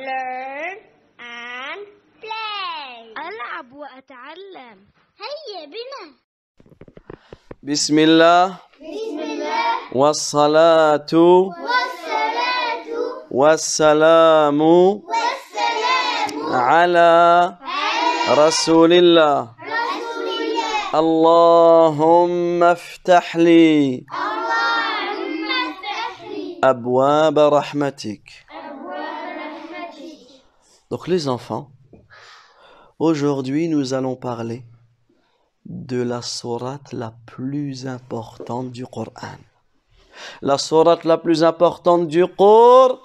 learn and play. ألعب وأتعلم. هيا بنا. بسم الله. بسم الله. والصلاة. والصلاة. والسلام. والسلام. على على رسول الله. رسول الله. اللهم افتح لي اللهم افتح لي. أبواب رحمتك. Donc les enfants, aujourd'hui nous allons parler de la sourate la plus importante du Coran. La sourate la plus importante du Coran.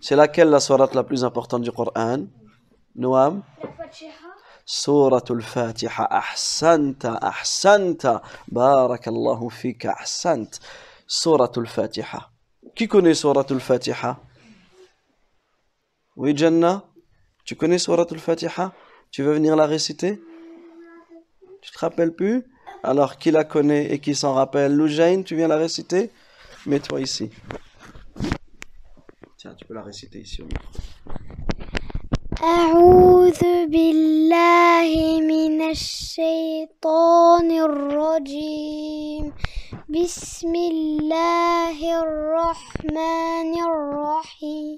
C'est laquelle la sourate la plus importante du Coran? Noam? Souratul Fatiha. Ahsanta, ahsanta. Barakallahu fika, ahsant. Souratul Fatiha. Qui connaît Souratul Fatiha? Oui, Jannah Tu connais Surat al-Fatiha Tu veux venir la réciter Tu te rappelles plus Alors, qui la connaît et qui s'en rappelle Loujain, tu viens la réciter Mets-toi ici. Tiens, tu peux la réciter ici au micro. أعوذ بالله من الشيطان الرجيم بسم الله الرحمن الرحيم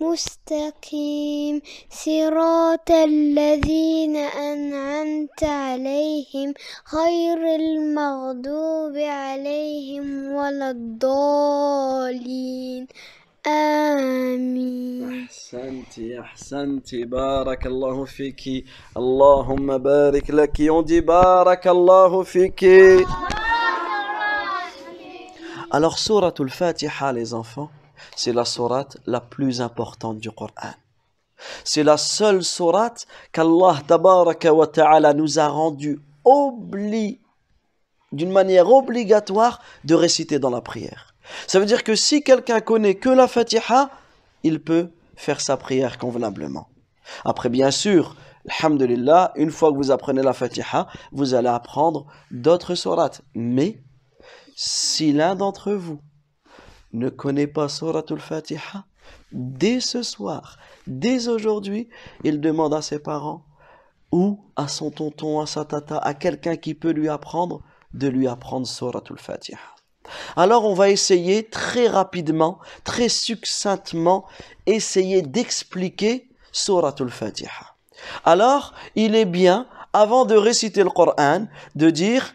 مستقيم. صراط الذين أنعمت عليهم غير المغضوب عليهم ولا الضالين. آمين. أحسنتي أحسنتي بارك الله فيك. اللهم بارك لك. يودي بارك الله فيك. Alors, sourate Al-Fatiha, les enfants. C'est la sourate la plus importante du Coran. C'est la seule sourate qu'Allah wa ta'ala nous a rendu obli d'une manière obligatoire de réciter dans la prière. Ça veut dire que si quelqu'un connaît que la Fatiha, il peut faire sa prière convenablement. Après, bien sûr, alhamdulillah, une fois que vous apprenez la Fatiha, vous allez apprendre d'autres sourates. Mais, si l'un d'entre vous ne connaît pas Suratul Fatiha, dès ce soir, dès aujourd'hui, il demande à ses parents ou à son tonton, à sa tata, à quelqu'un qui peut lui apprendre, de lui apprendre Suratul Fatiha. Alors on va essayer très rapidement, très succinctement, essayer d'expliquer Suratul Fatiha. Alors, il est bien, avant de réciter le Coran, de dire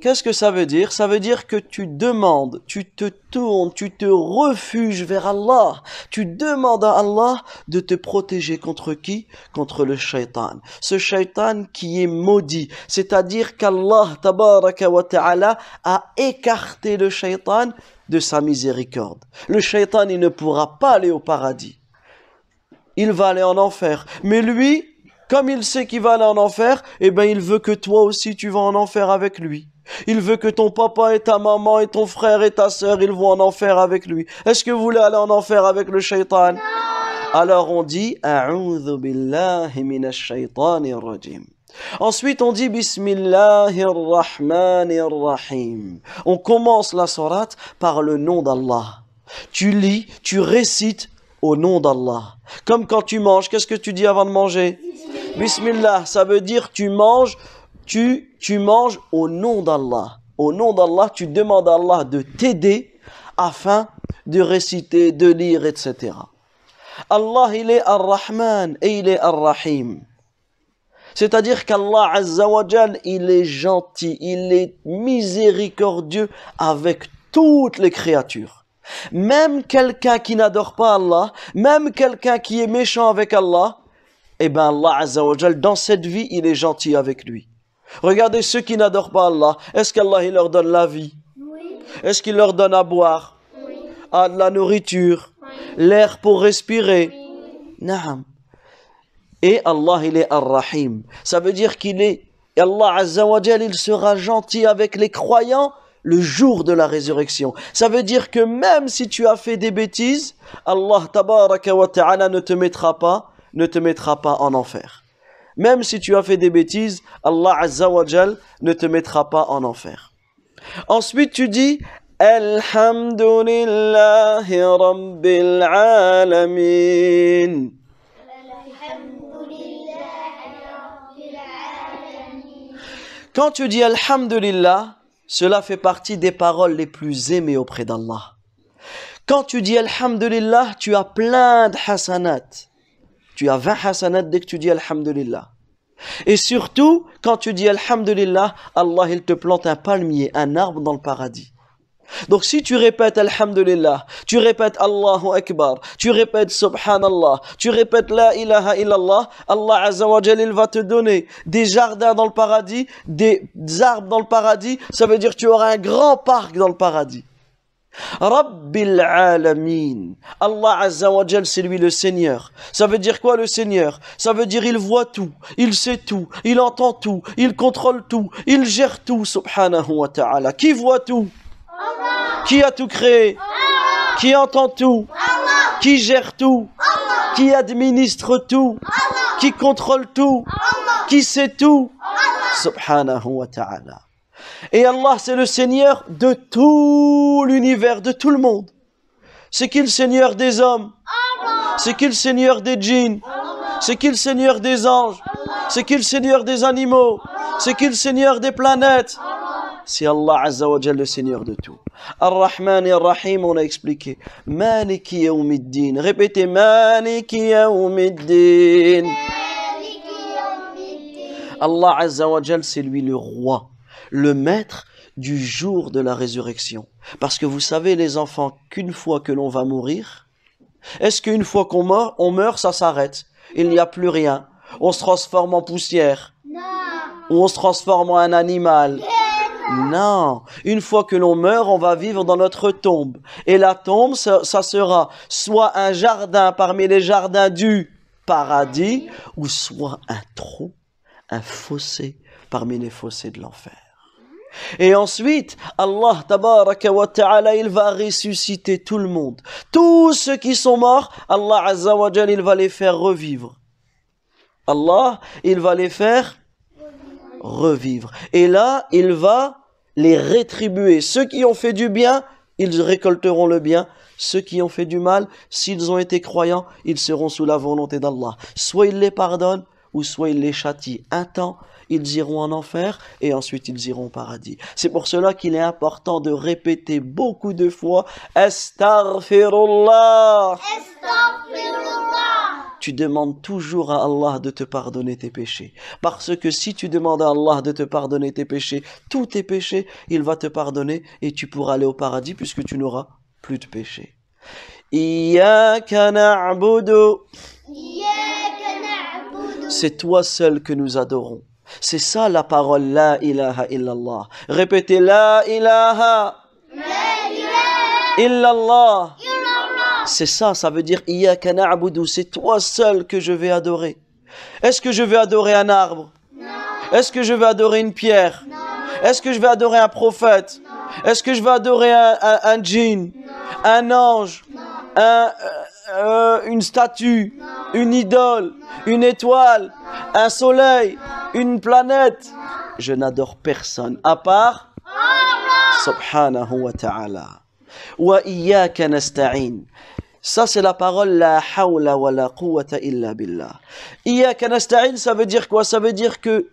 Qu'est-ce que ça veut dire? Ça veut dire que tu demandes, tu te tournes, tu te refuges vers Allah. Tu demandes à Allah de te protéger contre qui? Contre le shaitan. Ce shaitan qui est maudit. C'est-à-dire qu'Allah tabaraka wa ta'ala a écarté le shaitan de sa miséricorde. Le shaitan, il ne pourra pas aller au paradis. Il va aller en enfer. Mais lui, comme il sait qu'il va aller en enfer, eh ben il veut que toi aussi tu vas en enfer avec lui. Il veut que ton papa et ta maman et ton frère et ta sœur, ils vont en enfer avec lui. Est-ce que vous voulez aller en enfer avec le shaitan Alors on dit A'udhu billahi minash rajim. Ensuite, on dit Bismillahirrahmanirrahim. On commence la sourate par le nom d'Allah. Tu lis, tu récites au nom d'Allah. Comme quand tu manges, qu'est-ce que tu dis avant de manger? Bismillah, ça veut dire tu manges, tu, tu manges au nom d'Allah. Au nom d'Allah, tu demandes à Allah de t'aider afin de réciter, de lire, etc. Allah, il est Ar-Rahman et il est Ar-Rahim. C'est-à-dire qu'Allah Azzawajal, il est gentil, il est miséricordieux avec toutes les créatures. Même quelqu'un qui n'adore pas Allah, même quelqu'un qui est méchant avec Allah, eh bien Allah Azza wa Jal, dans cette vie, il est gentil avec lui. Regardez ceux qui n'adorent pas Allah. Est-ce qu'Allah il leur donne la vie? Est-ce qu'il leur donne à boire? À de la nourriture? L'air pour respirer? Naam. Et Allah il est Ar-Rahim. Ça veut dire qu'il est Allah Azza wa Jal, il sera gentil avec les croyants le jour de la résurrection. Ça veut dire que même si tu as fait des bêtises, Allah tabaraka wa ta'ala ne te mettra pas, ne te mettra pas en enfer. Même si tu as fait des bêtises, Allah Azza wa ne te mettra pas en enfer. Ensuite, tu dis Alhamdulillahi Rabbil Alamin. Quand tu dis Alhamdulillah, cela fait partie des paroles les plus aimées auprès d'Allah. Quand tu dis Alhamdulillah, tu as plein de hasanat. Tu as 20 hasanat dès que tu dis Alhamdulillah. Et surtout, quand tu dis Alhamdulillah, Allah il te plante un palmier, un arbre dans le paradis. Donc si tu répètes Alhamdulillah, tu répètes Allahu Akbar, tu répètes Subhanallah, tu répètes La ilaha illallah, Allah Azza wa Jal, il va te donner des jardins dans le paradis, des arbres dans le paradis, ça veut dire que tu auras un grand parc dans le paradis. Rabbil alamin. Allah Azza wa Jal, c'est lui le Seigneur. Ça veut dire quoi le Seigneur? Ça veut dire il voit tout, il sait tout, il entend tout, il contrôle tout, il gère tout, subhanahu wa ta'ala. Qui voit tout? Qui a tout créé? Qui entend tout? Qui gère tout? Qui administre tout? Qui contrôle tout? Qui sait tout? Subhanahu wa ta'ala. Et Allah, c'est le Seigneur de tout l'univers, de tout le monde. C'est qui le Seigneur des hommes? C'est qui le Seigneur des djinns? C'est qui le Seigneur des anges? C'est qui le Seigneur des animaux? C'est qui le Seigneur des planètes? C'est Allah Azza wa Jal, le Seigneur de tout. Ar-Rahman et Ar-Rahim, on a expliqué. Maliki yawmiddin. Répétez, Maliki yawmiddin. Allah Azza wa Jal, c'est lui le roi, le maître du jour de la résurrection. Parce que vous savez, les enfants, qu'une fois que l'on va mourir, est-ce qu'une fois qu'on meurt, on meurt, ça s'arrête? Il n'y a plus rien. On se transforme en poussière. Ou on se transforme en un animal. Non, une fois que l'on meurt, on va vivre dans notre tombe. Et la tombe, ça, ça sera soit un jardin parmi les jardins du paradis, ou soit un trou, un fossé parmi les fossés de l'enfer. Et ensuite, Allah ta'ala, il va ressusciter tout le monde. Tous ceux qui sont morts, Allah azza wa jal, il va les faire revivre. Allah, il va les faire revivre. Et là, il va les rétribuer. Ceux qui ont fait du bien, ils récolteront le bien. Ceux qui ont fait du mal, s'ils ont été croyants, ils seront sous la volonté d'Allah. Soit il les pardonne, ou soit il les châtie un temps, ils iront en enfer et ensuite ils iront au paradis. C'est pour cela qu'il est important de répéter beaucoup de fois Astaghfirullah. Tu demandes toujours à Allah de te pardonner tes péchés. Parce que si tu demandes à Allah de te pardonner tes péchés, tous tes péchés, il va te pardonner et tu pourras aller au paradis puisque tu n'auras plus de péchés. C'est toi seul que nous adorons. C'est ça la parole La ilaha illallah. Répétez La ilaha illallah. C'est ça, ça veut dire Iyaka na'budu. C'est toi seul que je vais adorer. Est-ce que je vais adorer un arbre? Est-ce que je vais adorer une pierre? Est-ce que je vais adorer un prophète? Est-ce que je vais adorer un, un, un djinn? Un ange? Un, euh, une statue, une idole, une étoile, un soleil, une planète. Je n'adore personne à part Subhanahu wa ta'ala. Wa iyyaka nasta'in. Ça, c'est la parole la hawla wa la quwwata illa billah. Iyyaka nasta'in, ça veut dire quoi? Ça veut dire que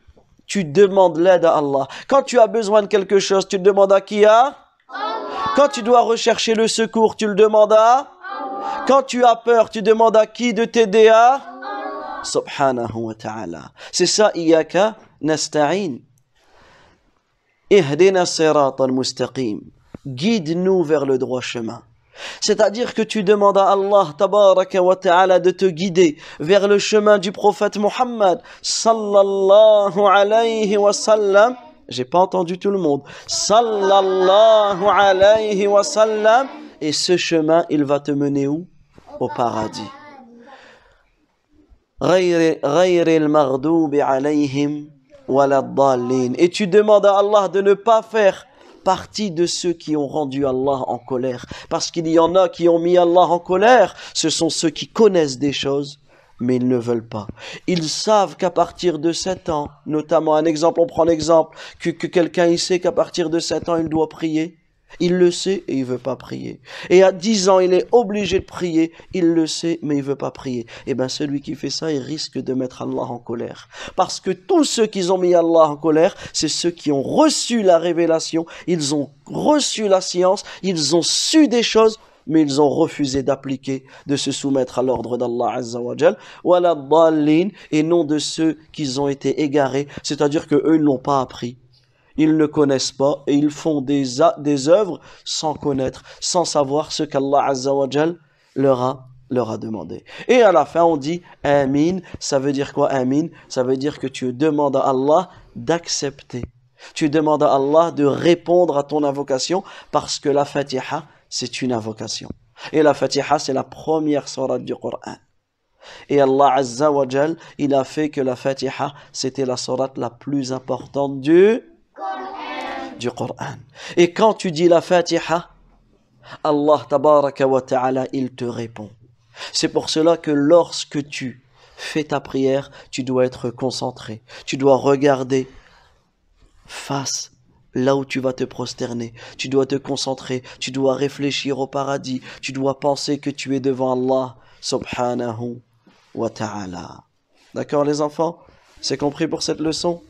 tu demandes l'aide à Allah. Quand tu as besoin de quelque chose, tu le demandes à qui? A Quand tu dois rechercher le secours, tu le demandes à quand tu as peur, tu demandes à qui de t'aider à Subhanahu wa ta'ala. C'est ça, Iyaka nasta'in. Ihdina sirat. Guide-nous vers le droit chemin. C'est-à-dire que tu demandes à Allah tabaraka wa ta'ala de te guider vers le chemin du prophète Muhammad sallallahu alayhi wa sallam. J'ai pas entendu tout le monde. Sallallahu alayhi wa sallam. Et ce chemin, il va te mener où? Au paradis. غير غير المغضوب عليهم ولا الضالين. Et tu demandes à Allah de ne pas faire partie de ceux qui ont rendu Allah en colère. Parce qu'il y en a qui ont mis Allah en colère. Ce sont ceux qui connaissent des choses, mais ils ne veulent pas. Ils savent qu'à partir de 7 ans, notamment un exemple, on prend l'exemple, que, que quelqu'un il sait qu'à partir de 7 ans, il doit prier. Il le sait et il veut pas prier. Et à 10 ans, il est obligé de prier. Il le sait, mais il veut pas prier. Et bien, celui qui fait ça, il risque de mettre Allah en colère. Parce que tous ceux qui ont mis Allah en colère, c'est ceux qui ont reçu la révélation, ils ont reçu la science, ils ont su des choses, mais ils ont refusé d'appliquer, de se soumettre à l'ordre d'Allah Azza wa Jal, wala dallin, et non de ceux qui ont été égarés, c'est-à-dire que eux, ils n'ont pas appris ils ne connaissent pas et ils font des, des œuvres sans connaître, sans savoir ce qu'Allah Azzawajal leur a, leur a demandé. Et à la fin, on dit Amin. Ça veut dire quoi, Amin? Ça veut dire que tu demandes à Allah d'accepter. Tu demandes à Allah de répondre à ton invocation parce que la Fatiha, c'est une invocation. Et la Fatiha, c'est la première sourate du Coran. Et Allah Azza wa il a fait que la Fatiha, c'était la sourate la plus importante du du Coran. Et quand tu dis la Fatiha, Allah tabaraka wa ta'ala, il te répond. C'est pour cela que lorsque tu fais ta prière, tu dois être concentré. Tu dois regarder face là où tu vas te prosterner. Tu dois te concentrer. Tu dois réfléchir au paradis. Tu dois penser que tu es devant Allah subhanahu wa ta'ala. D'accord les enfants? C'est compris pour cette leçon?